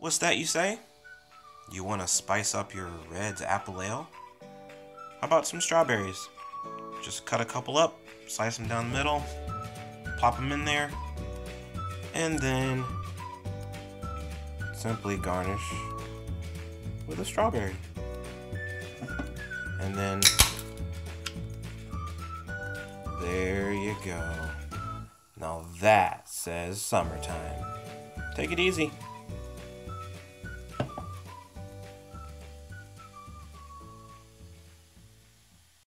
What's that you say? You want to spice up your Redd's apple ale? How about some strawberries? Just cut a couple up, slice them down the middle, pop them in there, and then simply garnish with a strawberry. And then there you go. Now that says summertime. Take it easy.